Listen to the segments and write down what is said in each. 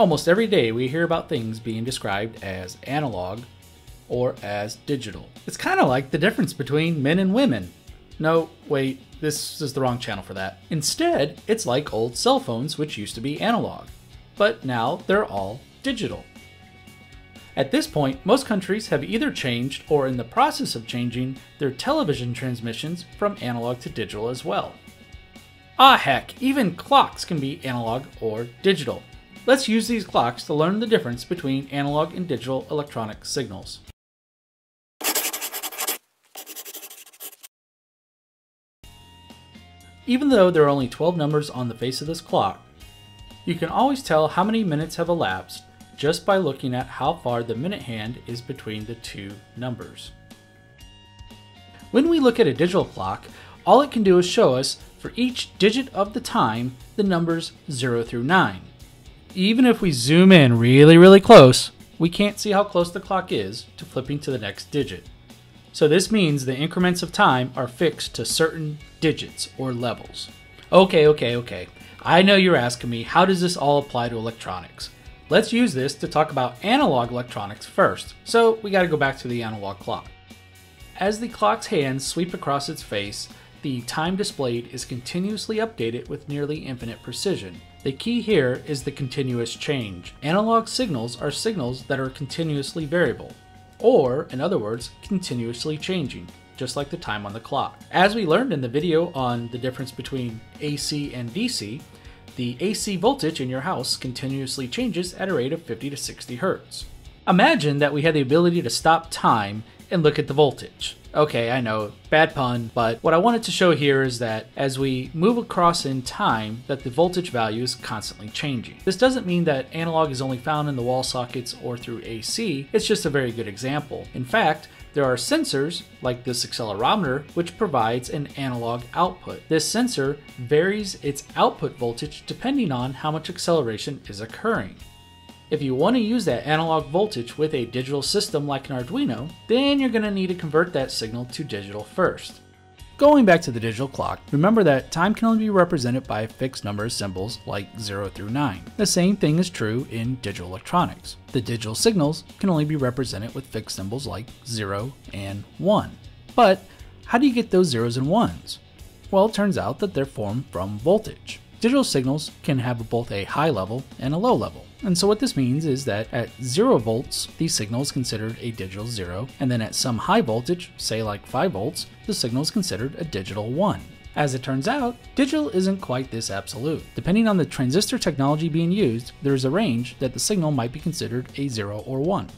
Almost every day we hear about things being described as analog or as digital. It's kind of like the difference between men and women. No, wait, this is the wrong channel for that. Instead, it's like old cell phones which used to be analog, but now they're all digital. At this point, most countries have either changed or in the process of changing their television transmissions from analog to digital as well. Ah heck, even clocks can be analog or digital. Let's use these clocks to learn the difference between analog and digital electronic signals. Even though there are only 12 numbers on the face of this clock, you can always tell how many minutes have elapsed just by looking at how far the minute hand is between the two numbers. When we look at a digital clock, all it can do is show us, for each digit of the time, the numbers 0 through 9. Even if we zoom in really, really close, we can't see how close the clock is to flipping to the next digit. So this means the increments of time are fixed to certain digits or levels. Okay, okay, okay. I know you're asking me, how does this all apply to electronics? Let's use this to talk about analog electronics first, so we gotta go back to the analog clock. As the clock's hands sweep across its face, the time displayed is continuously updated with nearly infinite precision. The key here is the continuous change. Analog signals are signals that are continuously variable, or, in other words, continuously changing, just like the time on the clock. As we learned in the video on the difference between AC and DC, the AC voltage in your house continuously changes at a rate of 50 to 60 Hertz. Imagine that we had the ability to stop time and look at the voltage. Okay, I know, bad pun, but what I wanted to show here is that as we move across in time, that the voltage value is constantly changing. This doesn't mean that analog is only found in the wall sockets or through AC, it's just a very good example. In fact, there are sensors, like this accelerometer, which provides an analog output. This sensor varies its output voltage depending on how much acceleration is occurring. If you want to use that analog voltage with a digital system like an Arduino, then you're going to need to convert that signal to digital first. Going back to the digital clock, remember that time can only be represented by a fixed number of symbols like 0 through 9. The same thing is true in digital electronics. The digital signals can only be represented with fixed symbols like 0 and 1. But how do you get those zeros and ones? Well, it turns out that they're formed from voltage. Digital signals can have both a high level and a low level. And so what this means is that at 0 volts, the signal is considered a digital 0, and then at some high voltage, say like 5 volts, the signal is considered a digital 1. As it turns out, digital isn't quite this absolute. Depending on the transistor technology being used, there is a range that the signal might be considered a 0 or 1.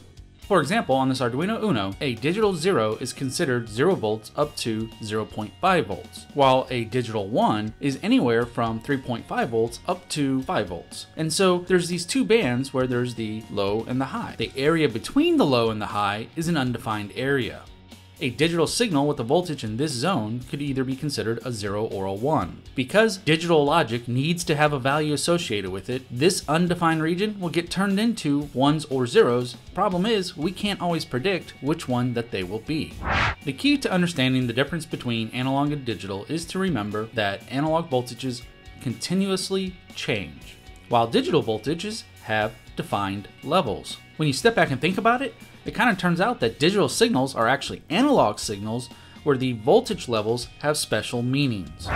For example, on this Arduino Uno, a digital 0 is considered 0 volts up to 0.5 volts, while a digital 1 is anywhere from 3.5 volts up to 5 volts. And so there's these two bands where there's the low and the high. The area between the low and the high is an undefined area. A digital signal with a voltage in this zone could either be considered a 0 or a 1. Because digital logic needs to have a value associated with it, this undefined region will get turned into 1s or 0s. Problem is, we can't always predict which one that they will be. The key to understanding the difference between analog and digital is to remember that analog voltages continuously change, while digital voltages have defined levels. When you step back and think about it, it kind of turns out that digital signals are actually analog signals where the voltage levels have special meanings.